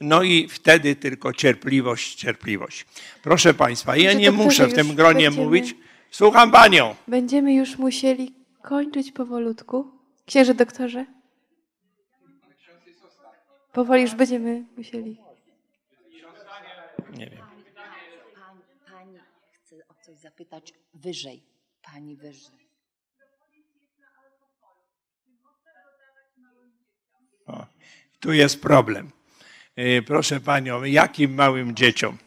No i wtedy tylko cierpliwość, cierpliwość. Proszę Państwa, ja nie muszę w tym gronie będziemy... mówić, Słucham panią. Będziemy już musieli kończyć powolutku. Księże doktorze? Powoli już będziemy musieli. Nie wiem. Pani, pani chce o coś zapytać wyżej. Pani wyżej. O, tu jest problem. E, proszę panią, jakim małym dzieciom?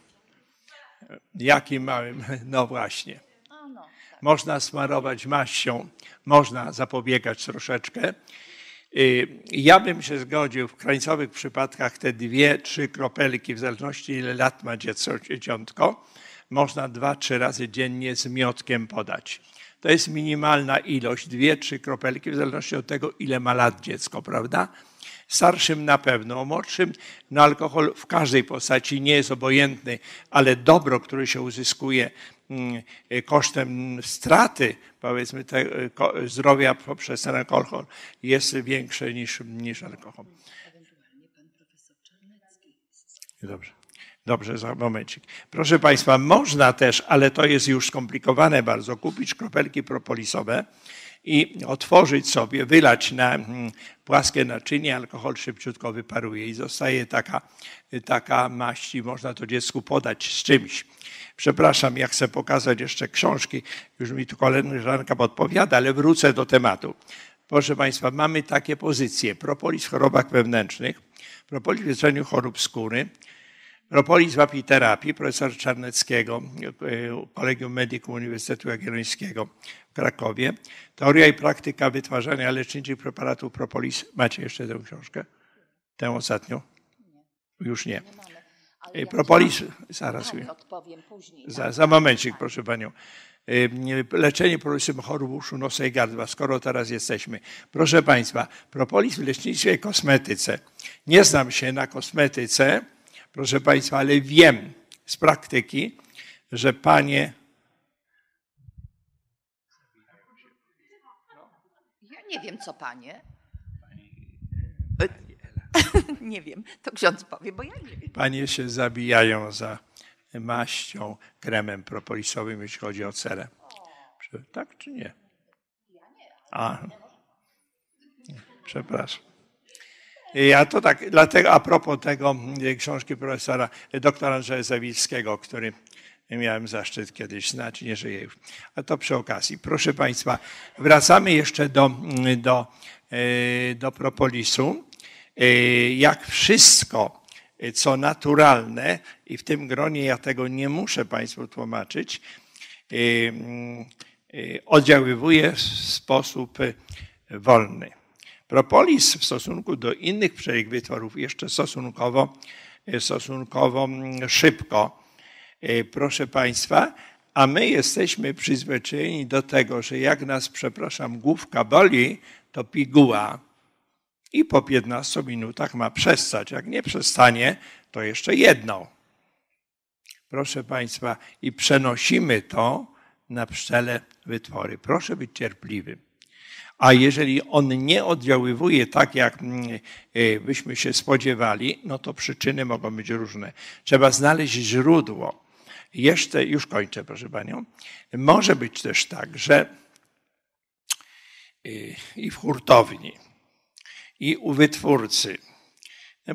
Jakim małym? No właśnie. Można smarować maścią, można zapobiegać troszeczkę. Y, ja bym się zgodził w krańcowych przypadkach te dwie, trzy kropelki, w zależności ile lat ma dziecko, dzieciątko, można dwa, trzy razy dziennie z miotkiem podać. To jest minimalna ilość, dwie, trzy kropelki, w zależności od tego, ile ma lat dziecko, prawda? Starszym na pewno, o młodszym no alkohol w każdej postaci nie jest obojętny, ale dobro, które się uzyskuje mm, kosztem straty, powiedzmy, te, zdrowia poprzez ten alkohol jest większe niż, niż alkohol. Dobrze. Dobrze, za momencik. Proszę Państwa, można też, ale to jest już skomplikowane bardzo, kupić kropelki propolisowe i otworzyć sobie, wylać na mm, płaskie naczynie, alkohol szybciutko wyparuje i zostaje taka, taka maść i można to dziecku podać z czymś. Przepraszam, ja chcę pokazać jeszcze książki, już mi tu koleżanka podpowiada, ale wrócę do tematu. Proszę Państwa, mamy takie pozycje. Propolis w chorobach wewnętrznych, propolis w leczeniu chorób skóry, Propolis w apiterapii profesora Czarneckiego, e, Kolegium Medicum Uniwersytetu Jagiellońskiego w Krakowie. Teoria i praktyka wytwarzania leczniczych preparatów propolis. Macie jeszcze tę książkę? Tę ostatnią? Już nie. Ja Propolis, zaraz. Odpowiem później. Za, za momencik, proszę panią. Y, Leczenie propolisem chorób uszu, nosa i gardła, skoro teraz jesteśmy. Proszę państwa, propolis w lecznictwie i kosmetyce. Nie znam się na kosmetyce, proszę państwa, ale wiem z praktyki, że panie Ja nie wiem, co panie. nie wiem, to ksiądz powie, bo ja nie wiem. Panie się zabijają za maścią, kremem propolisowym, jeśli chodzi o cerę. Tak czy nie? A. Przepraszam. Ja to tak, dlatego a propos tego e, książki profesora e, doktora Andrzeja Zawilskiego, który miałem zaszczyt kiedyś znać, nie żyje już. A to przy okazji. Proszę Państwa, wracamy jeszcze do, do, e, do propolisu. Jak wszystko, co naturalne, i w tym gronie ja tego nie muszę Państwu tłumaczyć, mm, oddziaływuje w sposób wolny. Propolis w stosunku do innych przewytworów jeszcze stosunkowo, e, stosunkowo mm, szybko, e, proszę Państwa, a my jesteśmy przyzwyczajeni do tego, że jak nas, przepraszam, główka boli, to piguła i po 15 minutach ma przestać. Jak nie przestanie, to jeszcze jedną. Proszę Państwa, i przenosimy to na pszczele wytwory. Proszę być cierpliwym. A jeżeli on nie oddziaływuje tak, jak mm, y, byśmy się spodziewali, no to przyczyny mogą być różne. Trzeba znaleźć źródło. Jeszcze, już kończę, proszę Panią. Może być też tak, że y, i w hurtowni, i u wytwórcy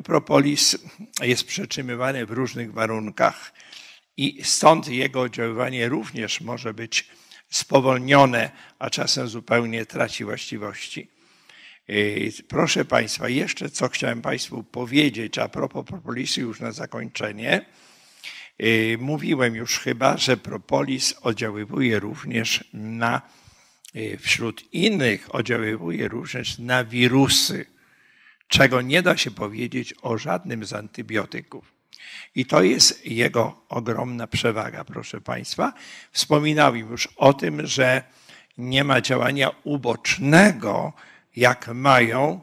propolis jest przetrzymywany w różnych warunkach i stąd jego oddziaływanie również może być spowolnione, a czasem zupełnie traci właściwości. Yy, Proszę Państwa, jeszcze co chciałem Państwu powiedzieć a propos propolisu już na zakończenie. Yy, Mówiłem już chyba, że propolis oddziaływuje również na, yy, wśród innych oddziaływuje również na wirusy, czego nie da się powiedzieć o żadnym z antybiotyków. I to jest jego ogromna przewaga, proszę Państwa. Wspominałem już o tym, że nie ma działania ubocznego, jak mają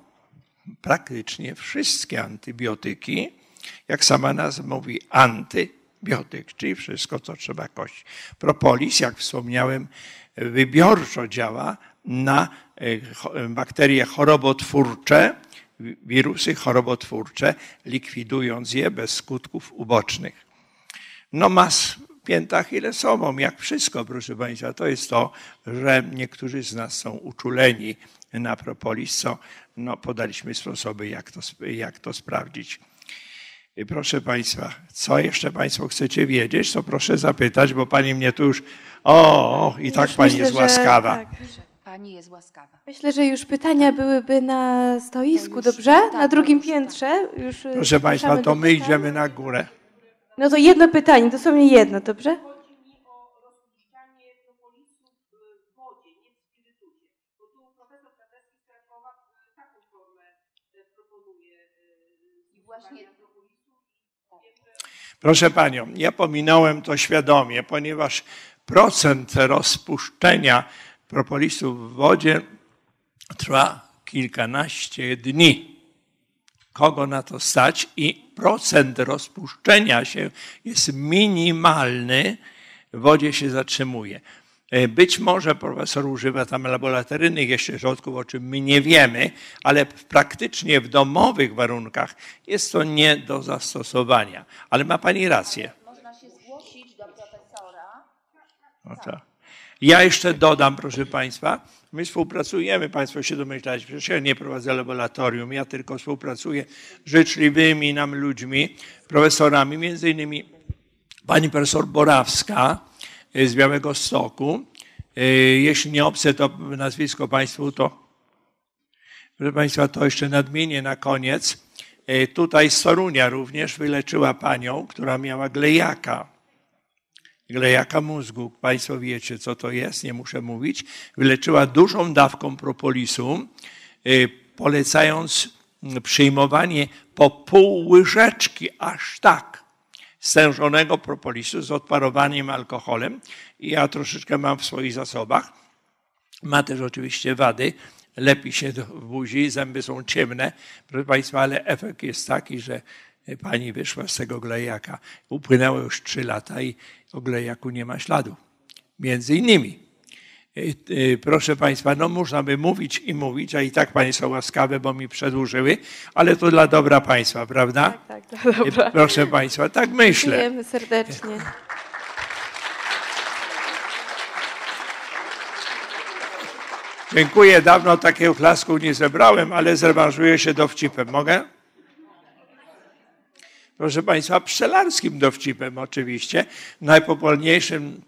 praktycznie wszystkie antybiotyki. Jak sama nazwa mówi, antybiotyk, czyli wszystko, co trzeba kość. Propolis, jak wspomniałem, wybiorczo działa na e, cho- bakterie chorobotwórcze, wirusy chorobotwórcze, likwidując je bez skutków ubocznych. No mas piętach ile sobą, jak wszystko, proszę Państwa. To jest to, że niektórzy z nas są uczuleni na propolis, co no, podaliśmy sposoby, jak to, jak to sprawdzić. I Proszę Państwa, co jeszcze Państwo chcecie wiedzieć, to proszę zapytać, bo Pani mnie tu już... O, i tak Już Pani myślę, jest że łaskawa. tak. Pani jest łaskawa. Myślę, że już pytania byłyby na stoisku, już- dobrze? tak, na drugim to już piętrze. Już y, Proszę Państwa, to my pytań. idziemy na górę. No to jedno pytanie, dosłownie jedno, dobrze? Właśnie Proszę Panią, ja pominąłem to świadomie, ponieważ procent rozpuszczenia propolisu w wodzie trwa kilkanaście dni. Kogo na to stać? I procent rozpuszczenia się jest minimalny, w wodzie się zatrzymuje. E, Być może profesor używa tam laboratoryjnych jeszcze środków, o czym my nie wiemy, ale praktycznie w domowych warunkach jest to nie do zastosowania. Ale ma Pani rację. można się zgłosić do profesora. No tak. Ja jeszcze dodam, proszę Państwa, my współpracujemy, Państwo się domyślacie, przecież ja nie prowadzę laboratorium, ja tylko współpracuję z życzliwymi nam ludźmi, profesorami, między innymi pani profesor Borawska y, z Białego Stoku. Y, Jeśli nie obce to nazwisko Państwu, to proszę Państwa, to jeszcze nadmienię na koniec. E, tutaj z również wyleczyła panią, która miała glejaka. Glejaka mózgu. Państwo wiecie, co to jest, nie muszę mówić. Wyleczyła dużą dawką propolisu, e, polecając przyjmowanie po pół łyżeczki, aż tak, stężonego propolisu z odparowaniem alkoholem. Ja troszeczkę mam w swoich zasobach. Ma też oczywiście wady, lepi się w buzi, zęby są ciemne, proszę Państwa, ale efekt jest taki, że pani wyszła z tego glejaka. Upłynęło już trzy lata i o glejaku nie ma śladu. Między innymi. Proszę Państwa, no można by mówić i mówić, a i tak Panie są łaskawe, bo mi przedłużyły, ale to dla dobra Państwa, prawda? Tak, tak, dobra. Proszę Państwa, tak myślę. Dziękujemy serdecznie. Dziękuję, dawno takiego klasku nie zebrałem, ale zrewanżuję się dowcipem. Mogę? Proszę Państwa, pszczelarskim dowcipem oczywiście. Najpopularniejszym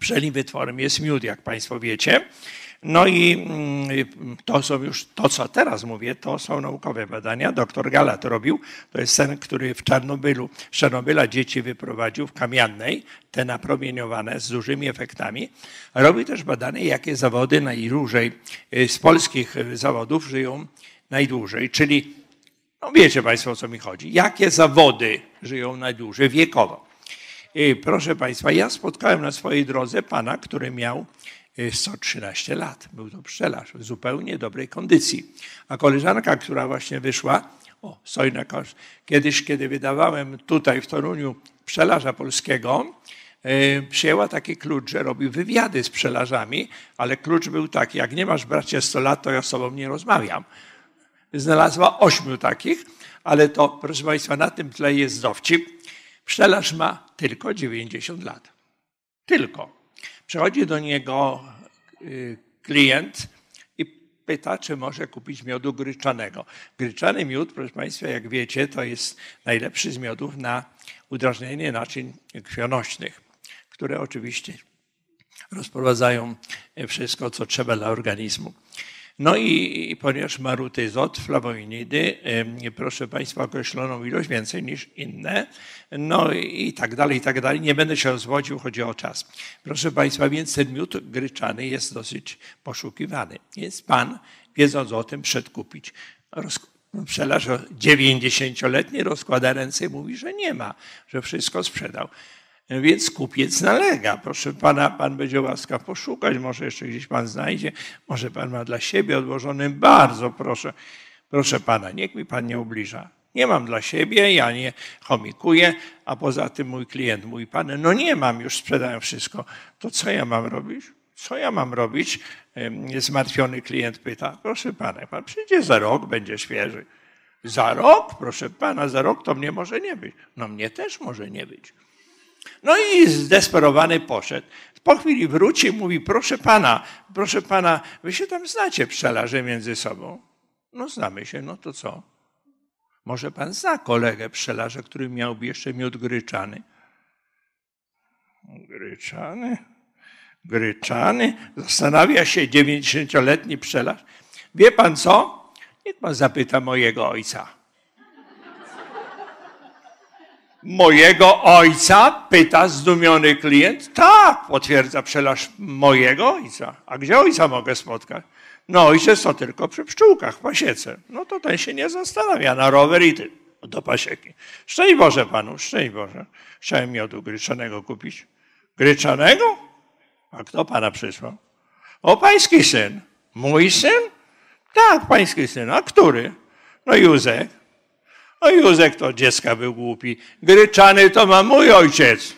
pszczelim jest miód, jak Państwo wiecie. No i mm, to są już, to co teraz mówię, to są naukowe badania. Doktor Gala to robił. To jest ten, który w Czarnobylu, z Czarnobyla dzieci wyprowadził w kamiennej, te napromieniowane z dużymi efektami. Robi też badania, jakie zawody najdłużej y, z polskich y, zawodów żyją najdłużej. Czyli, no wiecie Państwo o co mi chodzi. Jakie zawody żyją najdłużej wiekowo. Proszę Państwa, ja spotkałem na swojej drodze pana, który miał 113 lat. Był to pszczelarz w zupełnie dobrej kondycji. A koleżanka, która właśnie wyszła, o, stoi na kosz. Kiedyś, kiedy wydawałem tutaj w Toruniu pszczelarza polskiego, yy, przyjęła taki klucz, że robi wywiady z pszczelarzami, ale klucz był taki, jak nie masz bracie 100 lat, to ja z tobą nie rozmawiam. Znalazła ośmiu takich, ale to, proszę Państwa, na tym tle jest dowcip. Pszczelarz ma tylko 90 lat. Tylko. Przychodzi do niego y, klient i pyta, czy może kupić miodu gryczanego. Gryczany miód, proszę Państwa, jak wiecie, to jest najlepszy z miodów na udrażnienie naczyń krwionośnych, które oczywiście rozprowadzają wszystko, co trzeba dla organizmu. No i ponieważ ma rutyzot, flawoinidy, proszę Państwa, określoną ilość, więcej niż inne, no i tak dalej, i tak dalej. Nie będę się rozwodził, chodzi o czas. Proszę Państwa, więc ten miód gryczany jest dosyć poszukiwany. Więc Pan, wiedząc o tym, przedkupić. Pszczelarz 90-letni rozkłada ręce i mówi, że nie ma, że wszystko sprzedał. Więc kupiec nalega. Proszę pana, pan będzie łaskaw poszukać, może jeszcze gdzieś pan znajdzie, może pan ma dla siebie odłożony. Bardzo proszę, proszę pana, niech mi pan nie ubliża. Nie mam dla siebie, ja nie chomikuję, a poza tym mój klient, mój pan, no nie mam, już sprzedałem wszystko. To co ja mam robić? Co ja mam robić? Zmartwiony klient pyta. Proszę pana, pan przyjdzie za rok, będzie świeży. Za rok? Proszę pana, za rok to mnie może nie być. No mnie też może nie być. No i zdesperowany poszedł. Po chwili wróci i mówi, proszę pana, proszę pana, wy się tam znacie pszczelarze między sobą. No znamy się, no to co? Może pan zna kolegę pszczelarza, który miałby jeszcze miód gryczany? Gryczany? Gryczany? Zastanawia się 90-letni pszczelarz. Wie pan co? Niech pan zapyta mojego ojca. Mojego ojca? Pyta zdumiony klient. Tak, potwierdza pszczelarz mojego ojca. A gdzie ojca mogę spotkać? No ojciec to tylko przy pszczółkach pasiece. No to ten się nie zastanawia, na rower i ty do pasieki. Szczęść Boże panu, szczęść Boże. Chciałem miodu gryczanego kupić. Gryczanego? A kto pana przysłał? O, pański syn. Mój syn? Tak, pański syn. A który? No Józek. No Józek to dziecka był głupi. Gryczany to ma mój ojciec.